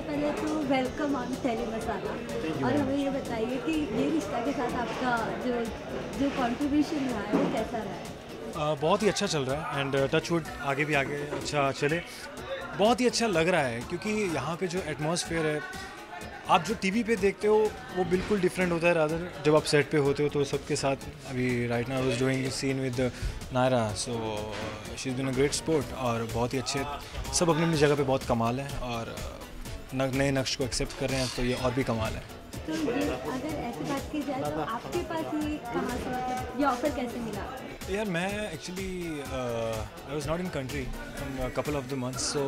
On tele मसाला और हमें ये बताइए कि ये रिश्ता के साथ आपका जो जो कंट्रीब्यूशन रहा है वो कैसा रहा है? बहुत ही अच्छा चल रहा है एंड टच वुड आगे भी आगे अच्छा चले। बहुत ही अच्छा लग रहा है क्योंकि यहाँ पे जो एटमॉस्फेयर है आप जो टीवी पे देखते हो वो बिल्कुल डिफरेंट होता है रादर जब आप सेट पे होते हो तो सबके साथ। अभी right now was doing scene with Naira so she is been a great sport और बहुत ही अच्छे सब अपनी अपनी जगह पे बहुत कमाल है और नए नक्श को एक्सेप्ट कर रहे हैं तो ये और भी कमाल है। तो अगर ऐसी बात की जाए तो आपके पास ये कहाँ से मतलब ये ऑफ़र कैसे मिला? यार मैं actually I was not in country couple of the months so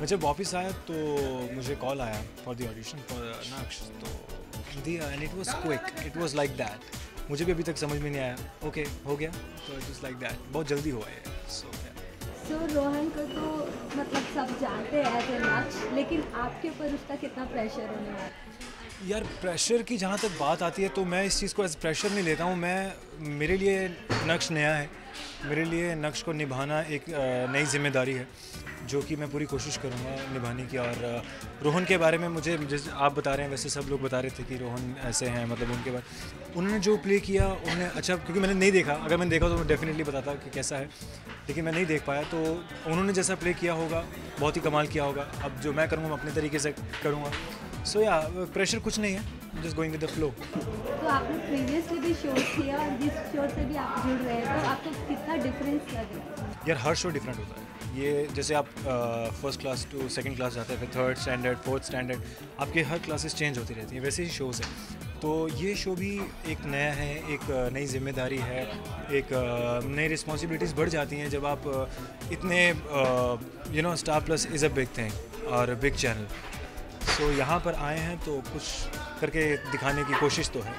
मैं जब वापस आया तो मुझे कॉल आया for the audition for Naksh तो दिया and it was quick it was like that मुझे भी अभी तक समझ में नहीं आया। ओके okay, हो गया। तो इट वाज लाइक दैट बहुत जल्दी हुआ है सो सो रोहन को तो मतलब सब जानते हैं एज लेकिन आपके ऊपर उसका कितना प्रेशर होने वाला है? यार प्रेशर की जहाँ तक बात आती है तो मैं इस चीज़ को एज प्रेशर नहीं लेता हूँ। मैं, मेरे लिए नक्श नया है। मेरे लिए नक्श को निभाना एक नई ज़िम्मेदारी है। जो कि मैं पूरी कोशिश करूँगा निभाने की और रोहन के बारे में मुझे जैसे आप बता रहे हैं, वैसे सब लोग बता रहे थे कि रोहन ऐसे हैं मतलब उनके बारे उन्होंने जो प्ले किया, उन्होंने अच्छा क्योंकि मैंने नहीं देखा, अगर मैंने देखा तो मैं डेफिनेटली बताता कि कैसा है, लेकिन मैं नहीं देख पाया तो उन्होंने जैसा प्ले किया होगा, बहुत ही कमाल किया होगा। अब जो मैं करूँगा, मैं अपने तरीके से करूँगा। सो या प्रेशर कुछ नहीं है just going with the flow तो आपने प्रीवियसली भी शो किया और जिस शो से भी आप जुड़ रहे हैं तो आपको कितना डिफरेंस लग? यार, हर शो डिफरेंट होता है। ये जैसे आप first class to second class जाते हैं, फिर थर्ड स्टैंडर्ड फोर्थ स्टैंडर्ड आपके हर क्लासेस चेंज होती रहती हैं, वैसे ही शोज़ हैं। तो ये शो भी एक नया है, एक नई ज़िम्मेदारी है, एक नई रिस्पॉन्सिबिलिटीज़ बढ़ जाती हैं जब आप इतने you know Star Plus is a big thing और बिग चैनल सो यहाँ पर आए हैं तो कुछ करके दिखाने की कोशिश तो है।